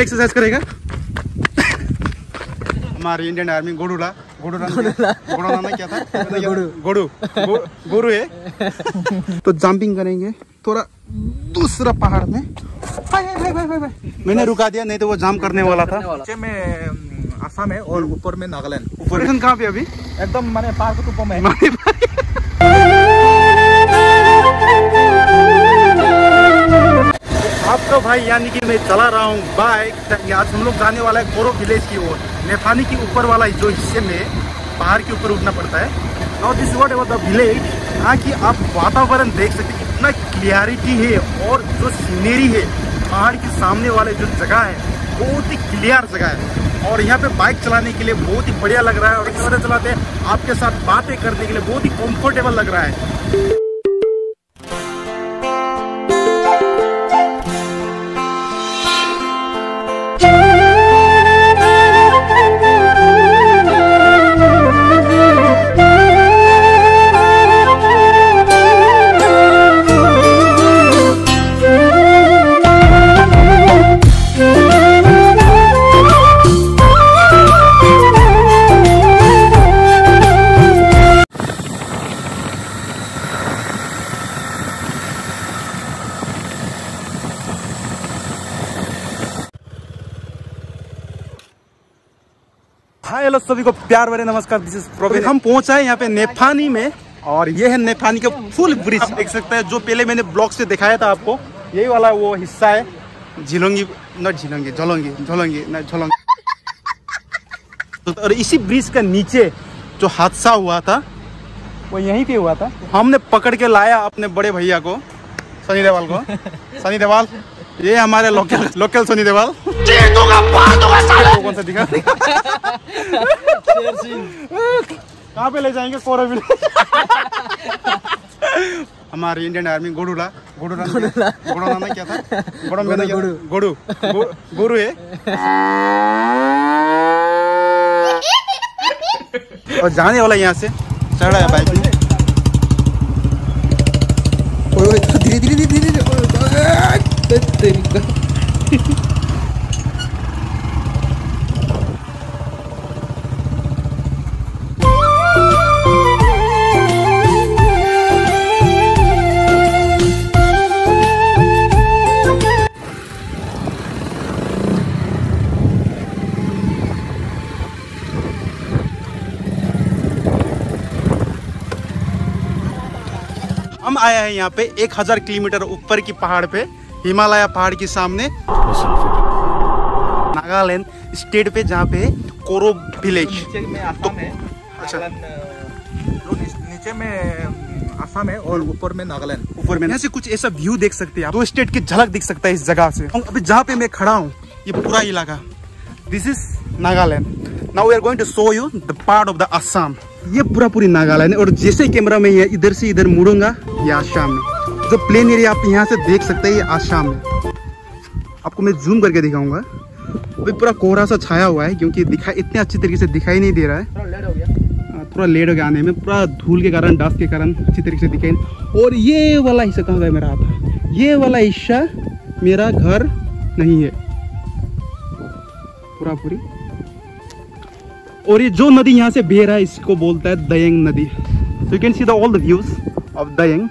पहले एक्सरसाइज करेगा? हमारी इंडियन आर्मी गोडूला गोडूला गोडूला। ना क्या था? गोडू। गोडू गोरू है। तो जंपिंग करेंगे थोड़ा दूसरा पहाड़ में। हाय, हाय, हाय, हाय, हाय। मैंने रुका दिया नहीं तो वो जाम करने वाला था। नीचे में आसाम है और ऊपर में नागालैंड। ऑपरेशन कहाँ पे अभी? एकदम मैंने पार्क के ऊपर में भाई, यानी कि मैं चला रहा हूँ बाइक आज हम लोग जाने वाला है कोरो विलेज की ओर। नेफानी के ऊपर वाला जो हिस्से में पहाड़ के ऊपर उठना पड़ता है। Now this what about the village यहाँ की आप वातावरण देख सकते हैं, इतना क्लियरिटी है और जो सीनरी है, पहाड़ के सामने वाले जो जगह है, बहुत ही क्लियर जगह है। और यहाँ पे बाइक चलाने के लिए बहुत ही बढ़िया लग रहा है और चलाते चलाते आपके साथ बातें करने के लिए बहुत ही कंफर्टेबल लग रहा है। हाय हेलो सभी को प्यार भरे नमस्कार दिस इज़ प्रवीण। हम पहुँचा है यहाँ पे नेफानी में और ये है नेफानी का फुल ब्रिज देख सकते हैं जो पहले मैंने ब्लॉग से दिखाया था आपको यही वाला वो हिस्सा है। झिलोंगी नट झिलोंगी झोलोंगी झोलोंगी न झोलोंगी। और इसी ब्रिज का नीचे जो हादसा हुआ था वो यहीं पे हुआ था। हमने पकड़ के लाया अपने बड़े भैया को सनी देवाल को। सनी देवाल ये हमारे लोकल लोकल सनी देवाल कौन सा दिखा कहाँ पे ले जाएँगे कोरोविल हमारी इंडियन आर्मी गोडूला। गोडूला गोडूला। ना क्या था? गोडू में गोडू गोडू। गोरू है। और जाने वाला यहाँ से चढ़ा है बाइक में धीरे धीरे धीरे धीरे आए हैं यहाँ पे एक हज़ार किलोमीटर ऊपर की पहाड़ पे हिमालय पहाड़ के सामने। नागालैंड स्टेट पे जहाँ पे कोरो विलेज। नीचे में आसाम है अच्छा। नीच- में अम, आसाम है और ऊपर में नागालैंड। ऊपर में यहाँ से कुछ ऐसा व्यू देख सकते हैं आप। दो स्टेट की झलक दिख सकता है इस जगह से। अभी जहाँ पे मैं खड़ा हूँ ये पूरा इलाका। This is Nagaland. Now we are going to show you the part of the Assam ये पूरा पूरी नागालैंड है और जैसे कैमरा में ये इधर से इधर मुड़ूँगा ये आसाम में जो प्लेन एरिया आप यहाँ से देख सकते हैं ये आसाम में आपको मैं जूम करके दिखाऊँगा। अभी पूरा कोहरा सा छाया हुआ है क्योंकि दिखा इतने अच्छी तरीके से दिखाई नहीं दे रहा है। थोड़ा लेट हो गया। हाँ, हो गया आने में। पूरा धूल के कारण डस्ट के कारण अच्छी तरीके से दिखाई नहीं। और ये वाला हिस्सा कहाँ गया मेरा हाथ? ये वाला हिस्सा मेरा घर नहीं है। पूरा पूरी और ये जो नदी यहाँ से बह रहा है, इसको बोलता है दयंग नदी। So you can see the all the views of Dayang.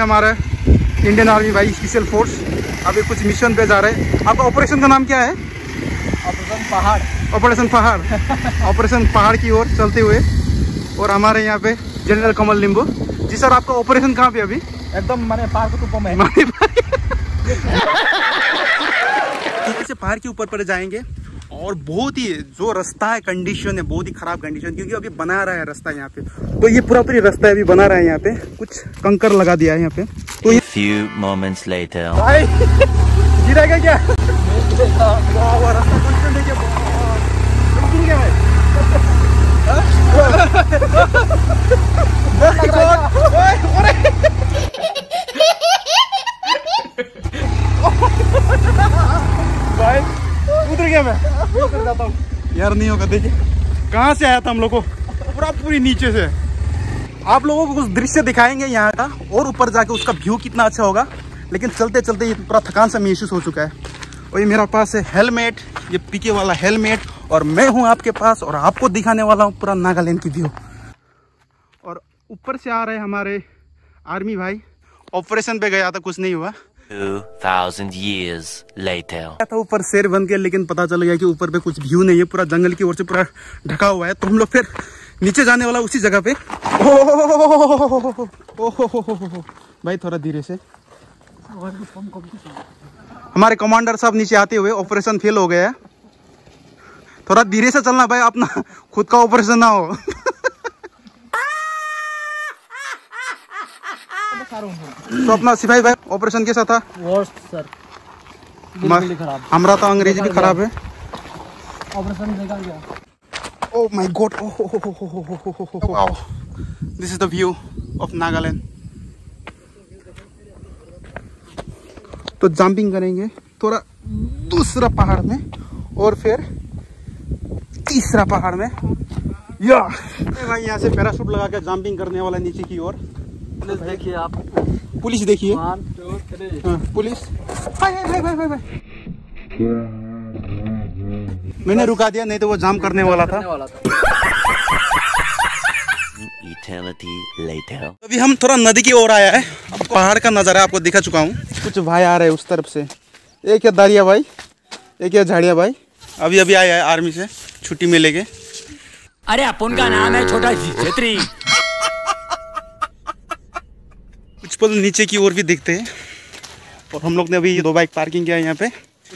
पे हमारा इंडियन आर्मी भाई स्पेशल फोर्स अभी कुछ मिशन पे जा रहे हैं। आपका ऑपरेशन का नाम क्या है? ऑपरेशन पहाड़ ऑपरेशन पहाड़ ऑपरेशन पहाड़ की ओर चलते हुए और हमारे यहाँ पे जनरल कमल लिंबू जी सर आपका ऑपरेशन कहाँ पे अभी? एकदम मैंने पार्क के ऊपर में पहाड़ के ऊपर पर जाएँगे। और बहुत ही जो रास्ता है कंडीशन है बहुत ही खराब कंडीशन क्योंकि अभी बना रहा है रास्ता यहाँ पे। तो ये पूरा पूरी रास्ता अभी बना रहा है यहाँ पे। कुछ कंकर लगा दिया है यहाँ पे। तो ये फ्यू मोमेंट्स लेटर भाई गिरा क्या? है? वाह, गिर गया भाई भाई उतर गया मैं उतर जाता हूँ यार नहीं होगा, देखिए। कहाँ से आया था हम लोग को? पूरा पूरी नीचे से। आप लोगों को कुछ दृश्य दिखाएँगे यहाँ का, और ऊपर जाके उसका व्यू कितना अच्छा होगा। लेकिन चलते चलते ये पूरा थकान सा महसूस हो चुका है। और ये मेरा पास है हेलमेट ये पीके वाला हेलमेट और मैं हूँ आपके पास, और आपको दिखाने वाला हूँ पूरा नागालैंड की व्यू और ऊपर से आ रहे हमारे आर्मी भाई। ऑपरेशन पे गया था, कुछ नहीं हुआ। 2000 years later. था ऊपर, शेर बन के लेकिन पता चल गया कि ऊपर पे कुछ व्यू नहीं है, पूरा जंगल की ओर से पूरा ढका हुआ है। तो हम लोग फिर नीचे जाने वाला उसी जगह पे। भाई, थोड़ा धीरे से। हमारे कमांडर साहब नीचे आते हुए ऑपरेशन फेल हो गया है। थोड़ा धीरे से चलना, भाई, अपना खुद का ऑपरेशन ना हो। तो अपना सिपाही भाई ऑपरेशन कैसा था सर हमारा तो अंग्रेज़ी भी खराब है ऑपरेशन देखा गया oh my god oh, oh, oh, oh, oh, oh, तो जंपिंग करेंगे थोड़ा दूसरा पहाड़ में और फिर तीसरा पहाड़ में या भाई यहाँ से पैराशूट लगा के जंपिंग करने वाला नीचे की ओर प्लीज़ देखिए आप। पुलिस देखिए। टू थ्री हाँ, पुलिस। हाय हाय हाय हाय हाय हाय। मैंने रुका दिया नहीं तो वो जाम करने वाला था. अभी हम थोड़ा नदी की ओर आया है। अब पहाड़ का नज़ारा आपको दिखा चुका हूँ। कुछ भाई आ रहे हैं उस तरफ़ से। एक है दारिया भाई एक है झाड़िया भाई। अभी अभी आया है आर्मी से छुट्टी में लेके अरे अपन का नाम है छोटा छेत्री कुछ पल नीचे की ओर भी देखते हैं। और हम लोग ने अभी दो बाइक पार्किंग किया है यहाँ पे।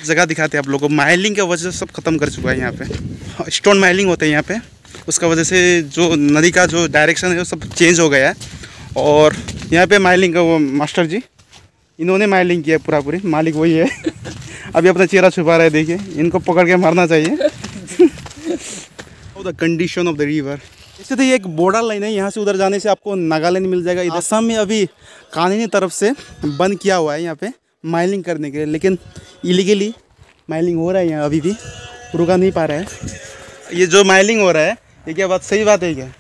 जगह दिखाते हैं आप लोगों को। माइलिंग की वजह सब खत्म कर चुका है यहाँ पे। स्टोन माइलिंग होते हैं यहाँ पे। उसका वजह से जो नदी का जो डायरेक्शन है, वो सब चेंज हो गया है। और यहाँ पे माइलिंग का वो मास्टर जी, इन्होंने माइलिंग किया पूरा पूरी। मालिक वही है। अभी अपना चेहरा छुपा रहे हैं, देखिए। इनको पकड़ के मारना चाहिए। The condition of the river इससे तो ये एक बॉर्डर लाइन है यहाँ से उधर जाने से आपको नागालैंड मिल जाएगा। इधर असम में अभी कानूनी तरफ़ से बंद किया हुआ है यहाँ पे माइलिंग करने के लिए लेकिन इलीगली माइलिंग हो रहा है यहाँ अभी भी रुका नहीं पा रहा है। ये जो माइलिंग हो रहा है ये क्या बात सही बात है क्या?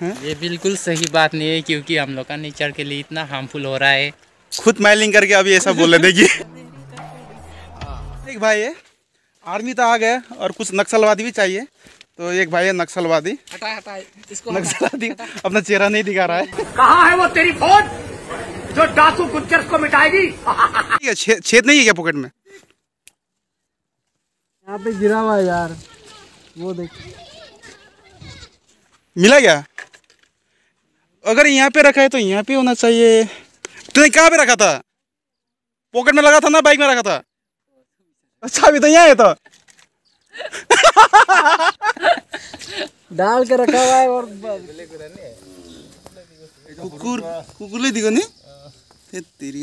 है? ये बिल्कुल सही बात नहीं है क्योंकि हम लोग का नेचर के लिए इतना हार्मफुल हो रहा है। खुद माइलिंग करके अभी ऐसा बोले देखिए एक भाई है आर्मी तो आ गया और कुछ नक्सलवादी भी चाहिए। तो एक भाई है नक्सलवादी। हटा हटा इसको नक्सलवादी। अपना चेहरा नहीं दिखा रहा है। कहाँ है वो तेरी फौज जो डाकू गुज्जर को मिटाएगी? है छे- छेद नहीं है क्या पॉकेट में? यहाँ पे गिरा हुआ है यार। वो देख। मिला क्या? अगर यहाँ पे रखा है तो यहाँ पे होना चाहिए। तूने कहाँ पे रखा था? पॉकेट में लगा था ना बाइक में रखा था? अच्छा अभी तो यहाँ है तो। डाल के रखा हुआ है और कुकुर कुकुरले दिएको नि? तेरी तेरि